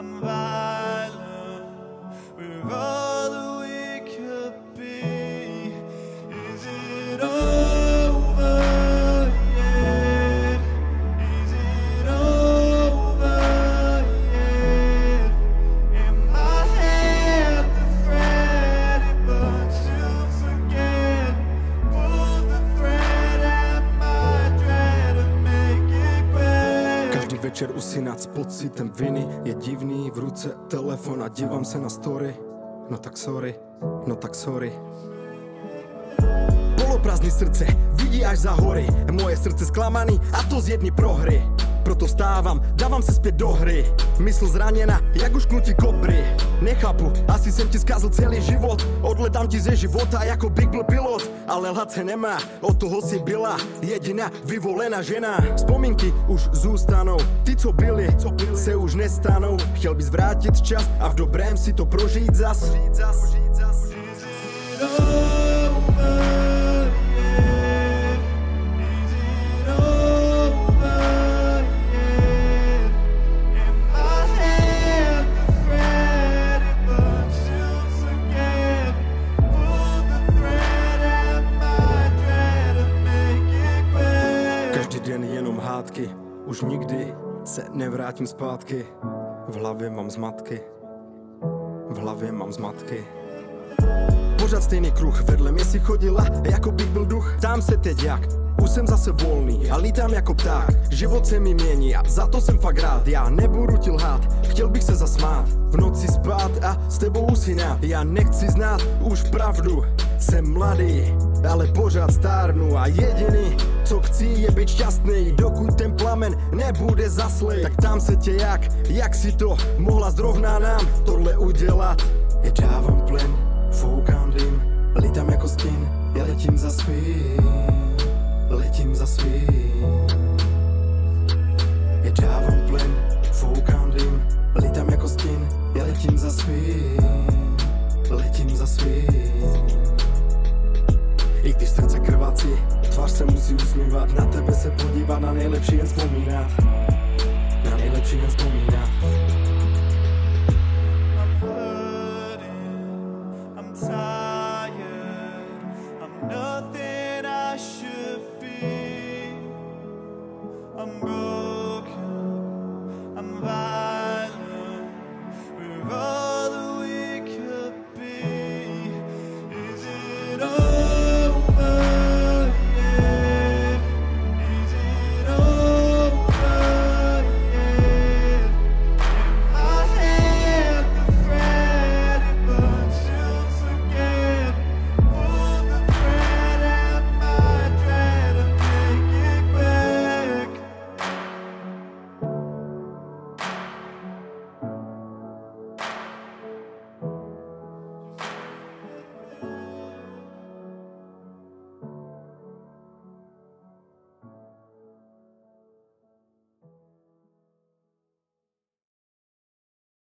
I'm vibing. Večer usínat s pocitem viny. Je divný, v ruce telefon a dívám se na story. No tak sorry, no tak sorry. Poloprázdný srdce vidí až za hory. Moje srdce zklamaný a to z jedny prohry proto vstávám, dávám se zpět do hry. Mysl zraněna, jak už knutí kobry Nechápu, asi jsem ti zkazil celý život. Odletám ti ze života jako Big Bill pilot Ale lhat se nemá, od toho si byla Jediná vyvolená žena. Vzpomínky už zůstanou Ty, co byli, co byli, se už nestanou. Chtěl bys vrátit čas a v dobrém si to prožít zas, prožít zas. Každý hádky, už nikdy se nevrátím zpátky. V hlavě mám zmatky, v hlavě mám zmatky. Pořád stejný kruh, vedle mě si chodila, jako bych byl duch. Tam se teď jak, už jsem zase volný a lítám jako pták. Život se mi mění a za to jsem fakt rád. Já nebudu ti lhát, chtěl bych se zasmát. V noci spát a s tebou usínat. Já nechci znát už pravdu, jsem mladý, ale pořád stárnu a jediný, co chci je být šťastný, dokud ten plamen nebude zaslej. Tak tam se tě jak, jak si to mohla zrovna nám tohle udělat. Je dávám plen, foukám dým, lítám jako stin, já letím za svým, si usmívat Na tebe se podívat, na nejlepší jen vzpomínat. Na nejlepší jen vzpomínat.